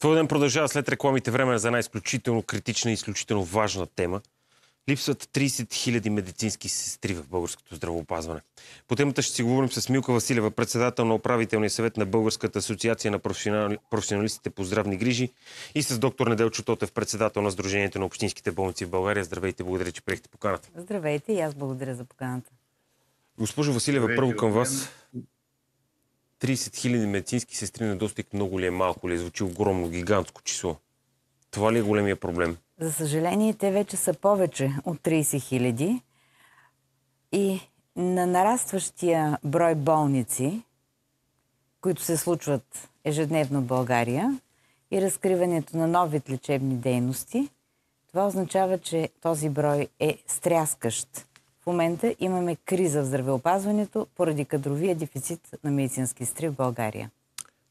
Твой ден продължава след рекламите време за една изключително критична и изключително важна тема. Липсват 30 000 медицински сестри в българското здравеопазване. По темата ще си говорим с Милка Василева, председател на управителния съвет на Българската асоциация на професионалистите по здравни грижи и с доктор Неделчо Тотев, председател на Сдружението на общинските болници в България. Здравейте, благодаря, че приехте поканата. Здравейте и аз благодаря за поканата. Госпожо Василева, Здравейте, първо към вас. 30 000 медицински сестри на достиг много ли е малко ли е? Звучи огромно, гигантско число. Това ли е големия проблем? За съжаление, те вече са повече от 30 хиляди и на нарастващия брой болници, които се случват ежедневно в България и разкриването на нови лечебни дейности, това означава, че този брой е стряскащ. В момента имаме криза в здравеопазването поради кадровия дефицит на медицински сестри в България.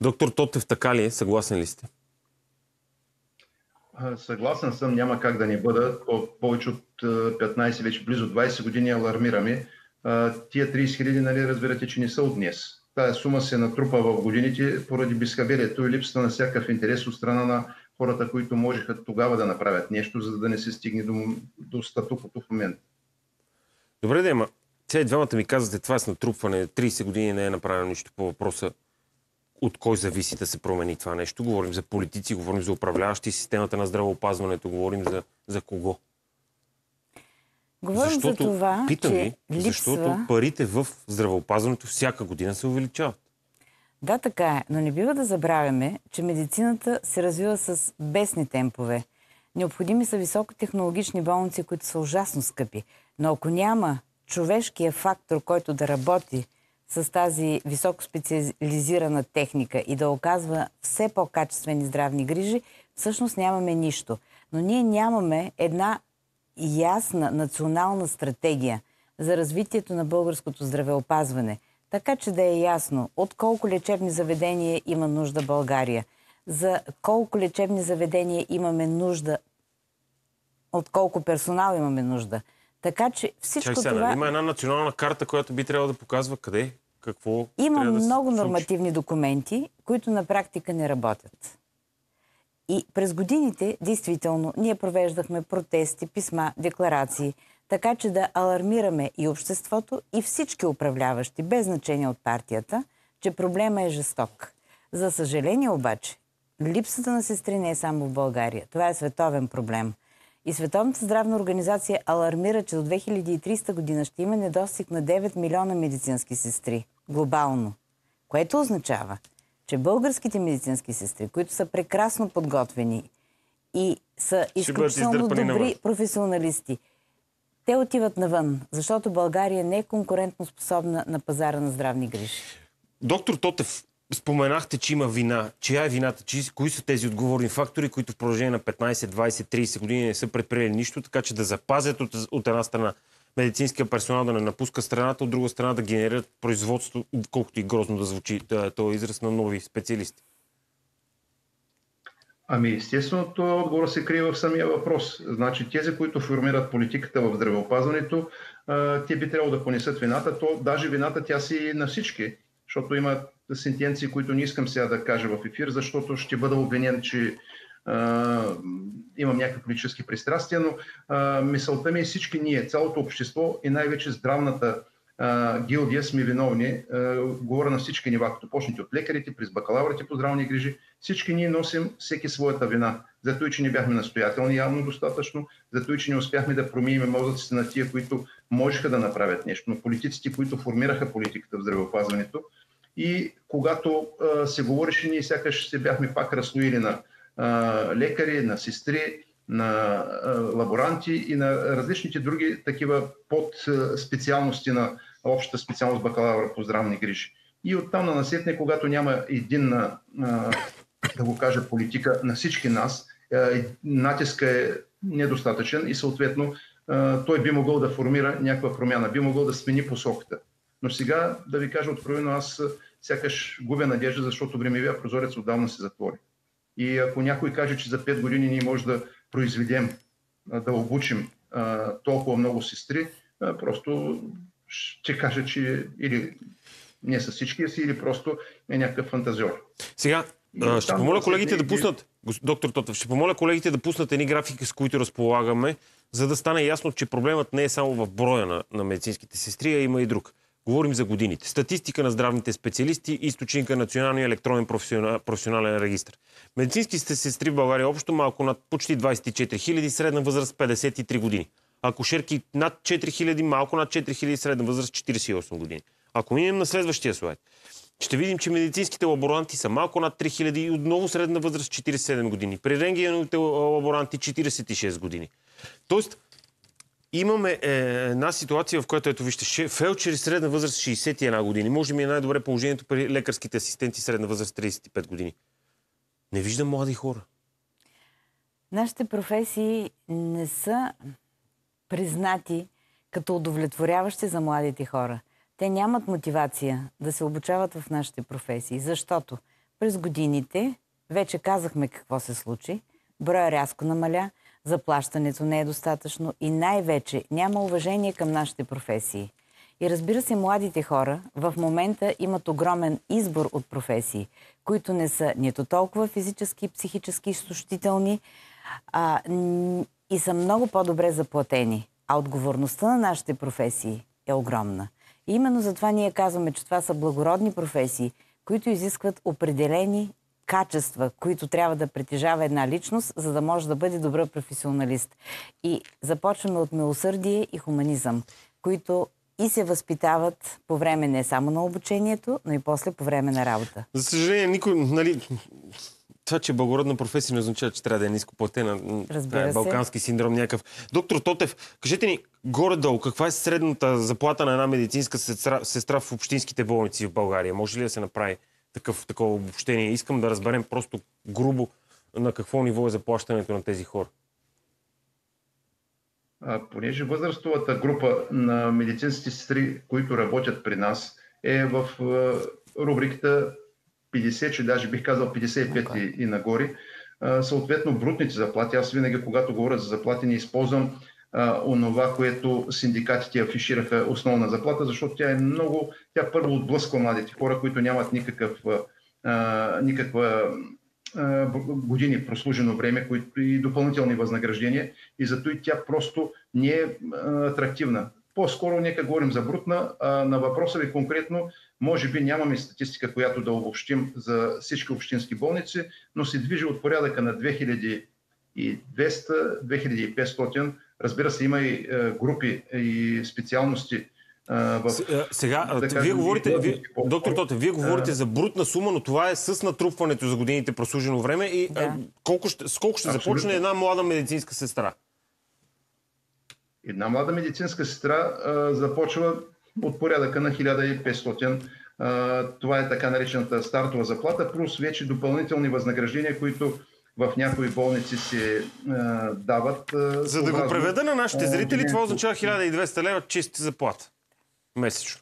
Доктор Тотев, така ли е? Съгласен ли сте? Съгласен съм, няма как да не бъда. Повече от 15, вече близо 20 години алармираме. Тия 30 хиляди, нали, разбирате, че не са от днес. Тая сума се натрупа в годините поради безхаберието и липсата на всякакъв интерес от страна на хората, които можеха тогава да направят нещо, за да не се стигне до, до статукото в момента. Добре, да, ама цели двамата ми казвате, това е с натрупване. 30 години не е направено нищо по въпроса от кой зависи да се промени това нещо. Говорим за политици, говорим за управляващи системата на здравеопазването, говорим за, за кого. Говорим защото, за това, питам че ви, липсва... защото парите в здравеопазването всяка година се увеличават. Да, така е, но не бива да забравяме, че медицината се развива с бесни темпове. Необходими са високотехнологични болници, които са ужасно скъпи. Но ако няма човешкия фактор, който да работи с тази високо специализирана техника и да оказва все по-качествени здравни грижи, всъщност нямаме нищо. Но ние нямаме една ясна национална стратегия за развитието на българското здравеопазване, така че да е ясно от колко лечебни заведения има нужда България, за колко лечебни заведения имаме нужда, от колко персонал имаме нужда – така че всичко Чай сега, това... Има една национална карта, която би трябвало да показва къде, какво Има да много нормативни документи, които на практика не работят. И през годините, действително, ние провеждахме протести, писма, декларации, така че да алармираме и обществото, и всички управляващи, без значение от партията, че проблема е жесток. За съжаление обаче, липсата на сестри не е само в България. Това е световен проблем – и Световната здравна организация алармира, че до 2300 година ще има недостиг на 9 милиона медицински сестри глобално. Което означава, че българските медицински сестри, които са прекрасно подготвени и са изключително добри навън. професионалисти, те отиват навън, защото България не е конкурентно способна на пазара на здравни грижи. Доктор Тотев, Споменахте, че има вина. Чия е вината? Чи, кои са тези отговорни фактори, които в продължение на 15, 20, 30 години не са предприели нищо, така че да запазят от, от една страна медицинския персонал да не напуска страната, от друга страна да генерират производство, колкото и грозно да звучи този израз на нови специалисти? Ами, естествено, този отговор се крие в самия въпрос. Значи, тези, които формират политиката в здравеопазването, те би трябвало да понесат вината. То, даже вината тя си на всички, защото има сентенции, които не искам сега да кажа в ефир, защото ще бъда обвинен, че а, имам някакви политически пристрастия, но а, мисълта ми е всички ние, цялото общество и най-вече здравната а, гилдия сме виновни. А, говоря на всички нива, като почнете от лекарите, през бакалаврите по здравни грижи. Всички ние носим всеки своята вина. Зато и, че не бяхме настоятелни явно достатъчно, зато и, че не успяхме да промием мозъците на тия, които можеха да направят нещо. Но политиците, които формираха политиката в здравеопазването, и когато а, се говореше, ние сякаш се бяхме пак разноили на а, лекари, на сестри, на а, лаборанти и на различните други такива под специалности на общата специалност бакалавра по здравни грижи. И оттам на насетне, когато няма единна, да го кажа, политика на всички нас, натиска е недостатъчен и съответно той би могъл да формира някаква промяна, би могъл да смени посоката. Но сега, да ви кажа откровено, аз сякаш губя надежда, защото времевия прозорец отдавна се затвори. И ако някой каже, че за 5 години ние може да произведем, да обучим толкова много сестри, просто ще каже, че или не са всичкия си, или просто е някакъв фантазиор. Сега, И ще помоля колегите да пуснат, доктор Тотев, ще помоля колегите да пуснат едни графики, с които разполагаме, за да стане ясно, че проблемът не е само в броя на, на медицинските сестри, а има и друг. Говорим за годините. Статистика на здравните специалисти, източника Националния електронен професионален, регистр. Медицинските сестри в България общо малко над почти 24 000, средна възраст 53 години. Акушерки над 4 000, малко над 4 000, средна възраст 48 години. Ако минем на следващия слайд, ще видим, че медицинските лаборанти са малко над 3000 и отново средна възраст 47 години. При рентгеновите лаборанти 46 години. Тоест, имаме е, една ситуация, в която, ето вижте, фелчери средна възраст 61 години. Може би е най-добре положението при лекарските асистенти средна възраст 35 години. Не виждам млади хора. Нашите професии не са признати като удовлетворяващи за младите хора. Те нямат мотивация да се обучават в нашите професии, защото през годините, вече казахме какво се случи, броя рязко намаля, заплащането не е достатъчно и най-вече няма уважение към нашите професии. И разбира се, младите хора в момента имат огромен избор от професии, които не са нито толкова физически психически изтощителни и са много по-добре заплатени. А отговорността на нашите професии е огромна. И именно затова ние казваме, че това са благородни професии, които изискват определени качества, които трябва да притежава една личност, за да може да бъде добър професионалист. И започваме от милосърдие и хуманизъм, които и се възпитават по време не само на обучението, но и после по време на работа. За съжаление, никой, нали, това, че е благородна професия не означава, че трябва да е ниско платена. Разбира Това е балкански синдром някакъв. Доктор Тотев, кажете ни горе-долу, каква е средната заплата на една медицинска сестра, сестра в общинските болници в България? Може ли да се направи такъв, такова обобщение? Искам да разберем просто грубо на какво ниво е заплащането на тези хора. А, понеже възрастовата група на медицинските сестри, които работят при нас, е в а, рубриката 50, че даже бих казал 55 и, и нагоре. А, съответно, брутните заплати, аз винаги, когато говоря за заплати, не използвам онова, което синдикатите афишираха основна заплата, защото тя е много, тя първо отблъсква младите хора, които нямат никакъв, а, никаква а, години прослужено време които и допълнителни възнаграждения и зато и тя просто не е а, атрактивна. По-скоро нека говорим за брутна. А на въпроса ви конкретно, може би нямаме статистика, която да обобщим за всички общински болници, но се движи от порядъка на 2200-2500. Разбира се, има и е, групи и специалности е, в а, Сега, да вие кажем, говорите, вие, доктор Тоте, вие говорите А. за брутна сума, но това е с натрупването за годините прослужено време и Да. колко ще, с колко ще Абсолютно. започне една млада медицинска сестра? Една млада медицинска сестра а, започва от порядъка на 1500. А, това е така наречената стартова заплата, плюс вече допълнителни възнаграждения, които в някои болници се а, дават. А, За да го преведа на нашите а, зрители, това означава 1200 лева чиста заплата. Месечно.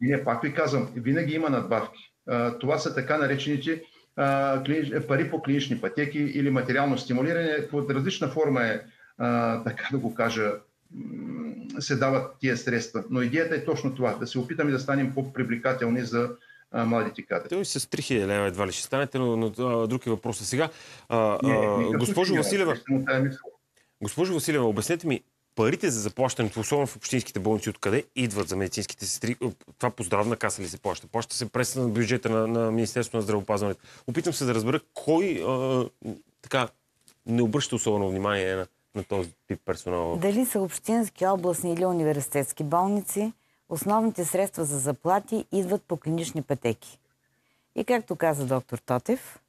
Не, пак ви казвам, винаги има надбавки. А, това са така наречените а, клинич, пари по клинични пътеки или материално стимулиране. Под различна форма е, а, така да го кажа, се дават тия средства. Но идеята е точно това, да се опитаме да станем по-привлекателни за а, младите кадри. Той с 3000 лева едва ли ще станете, но, но друг е въпросът сега. А, Не, а, госпожо Василева. Госпожо Василева, обяснете ми, парите за заплащането, особено в общинските болници, откъде идват за медицинските сестри? Това по здравна каса ли се плаща? Плаща се през на бюджета на, на Министерството на здравеопазването. Опитвам се да разбера кой а, така не обръща особено внимание на, на този тип персонал. Дали са общински, областни или университетски болници, основните средства за заплати идват по клинични пътеки. И както каза доктор Тотев,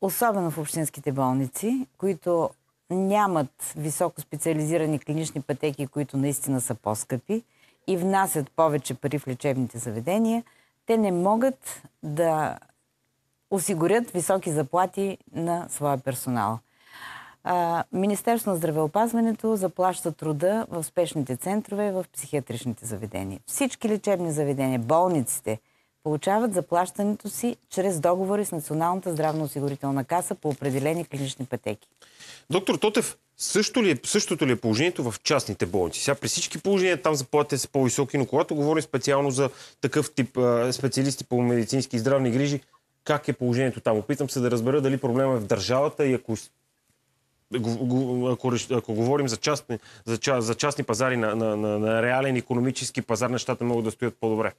особено в общинските болници, които нямат високо специализирани клинични пътеки, които наистина са по-скъпи и внасят повече пари в лечебните заведения, те не могат да осигурят високи заплати на своя персонал. А, Министерството на здравеопазването заплаща труда в спешните центрове, в психиатричните заведения. Всички лечебни заведения, болниците, получават заплащането си чрез договори с Националната здравноосигурителна каса по определени клинични пътеки. Доктор Тотев, също ли е, същото ли е положението в частните болници? Сега при всички положения там заплатите са по-високи, но когато говорим специално за такъв тип специалисти по медицински и здравни грижи, как е положението там. Опитам се да разбера дали проблема е в държавата и ако ако, ако говорим за частни, за, за частни пазари на, на, на, на реален економически пазар, нещата могат да стоят по-добре.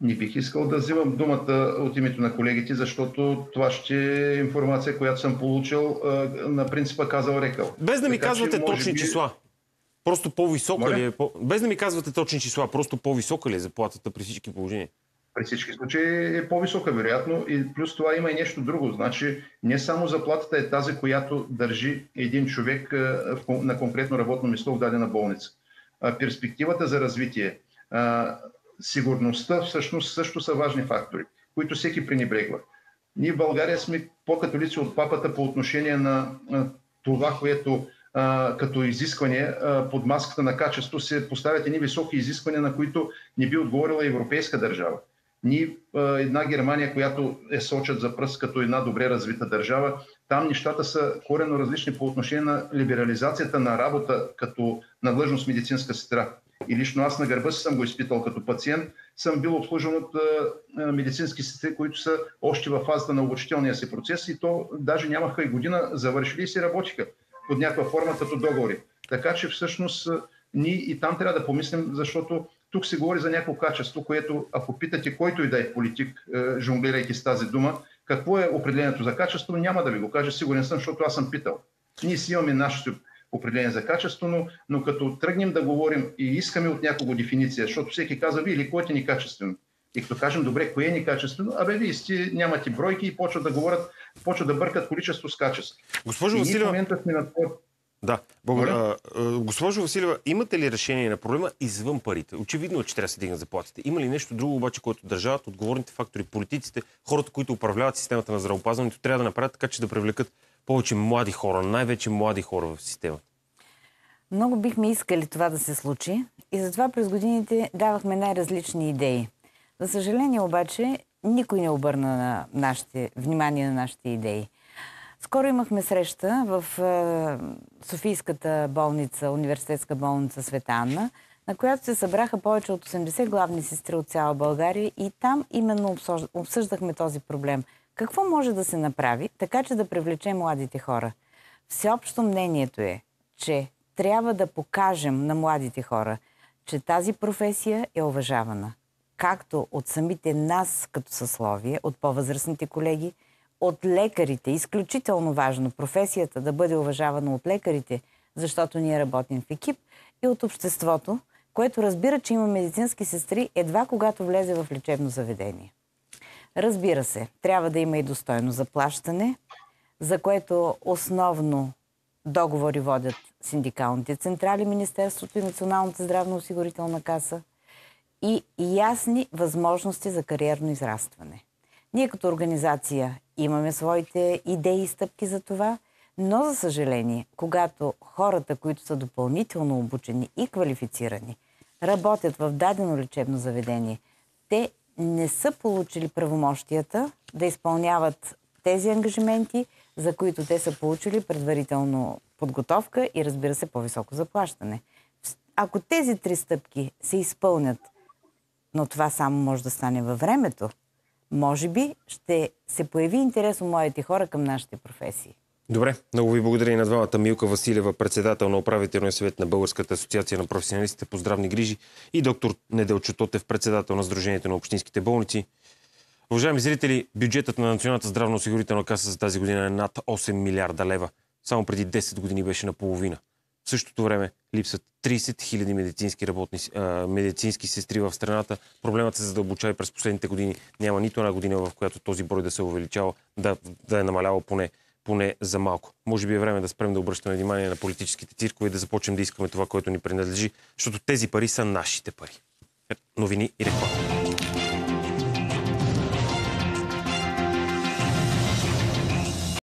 Не бих искал да взимам думата от името на колегите, защото това ще е информация, която съм получил на принципа казал рекал. Без да ми така, казвате че, точни би... числа. Просто по-висока ли е? Без да ми казвате точни числа, просто по-висока ли е заплатата при всички положения? При всички случаи е по-висока, вероятно. И плюс това има и нещо друго. Значи не само заплатата е тази, която държи един човек на конкретно работно место в дадена болница. Перспективата за развитие, сигурността всъщност също са важни фактори, които всеки пренебрегва. Ние в България сме по-католици от папата по отношение на това, което като изискване под маската на качество се поставят едни високи изисквания, на които не би отговорила европейска държава. Ние, една Германия, която е сочат за пръст като една добре развита държава, там нещата са корено различни по отношение на либерализацията на работа като на длъжност медицинска сестра. И лично аз на гърба си съм го изпитал като пациент. Съм бил обслужен от медицински сестри, които са още в фазата на обучителния си процес и то даже нямаха и година завършили и си работиха под някаква форма като договори. Така че всъщност ние и там трябва да помислим, защото тук се говори за някакво качество, което ако питате който и да е политик, е, жонглирайки с тази дума, какво е определението за качество, няма да ви го кажа, сигурен съм, защото аз съм питал. Ние си имаме нашето определение за качество, но, но като тръгнем да говорим и искаме от някого дефиниция, защото всеки казва, вие или кое е некачествено? И като кажем, добре, кое е некачествено, абе вие сте, нямате бройки и почват да говорят, почват да бъркат количество с качество. Госпожо Василева, в момента сме на да, благодаря. Госпожо Василева, имате ли решение на проблема извън парите? Очевидно е, че трябва да се дигнат заплатите. Има ли нещо друго обаче, което държавата, отговорните фактори, политиците, хората, които управляват системата на здравеопазването, трябва да направят така, че да привлекат повече млади хора, най-вече млади хора в системата? Много бихме искали това да се случи и затова през годините давахме най-различни идеи. За съжаление обаче, никой не обърна на нашите, внимание на нашите идеи. Скоро имахме среща в е, Софийската болница, университетска болница Света Анна, на която се събраха повече от 80 главни сестри от цяла България и там именно обсъждахме този проблем. Какво може да се направи, така че да привлече младите хора? Всеобщо мнението е, че трябва да покажем на младите хора, че тази професия е уважавана. Както от самите нас като съсловие, от по-възрастните колеги, от лекарите. Изключително важно професията да бъде уважавана от лекарите, защото ние работим в екип, и от обществото, което разбира, че има медицински сестри едва когато влезе в лечебно заведение. Разбира се, трябва да има и достойно заплащане, за което основно договори водят синдикалните централи, Министерството и Националната здравноосигурителна каса и ясни възможности за кариерно израстване. Ние като организация имаме своите идеи и стъпки за това, но за съжаление, когато хората, които са допълнително обучени и квалифицирани, работят в дадено лечебно заведение, те не са получили правомощията да изпълняват тези ангажименти, за които те са получили предварително подготовка и разбира се по-високо заплащане. Ако тези три стъпки се изпълнят, но това само може да стане във времето, може би ще се появи интерес у младите хора към нашите професии. Добре, много ви благодаря и на двамата. Милка Василева, председател на управителния съвет на Българската асоциация на професионалистите по здравни грижи и доктор Неделчо Тотев, председател на Сдружението на общинските болници. Уважаеми зрители, бюджетът на Националната здравноосигурителна каса за тази година е над 8 милиарда лева. Само преди 10 години беше наполовина. В същото време липсват 30 000 медицински, работни, а, медицински сестри в страната. Проблемът се задълбочава и през последните години. Няма нито една година, в която този брой да се увеличава, да, да е намалявал поне, поне за малко. Може би е време да спрем да обръщаме внимание на политическите циркове и да започнем да искаме това, което ни принадлежи, защото тези пари са нашите пари. Новини и реклама.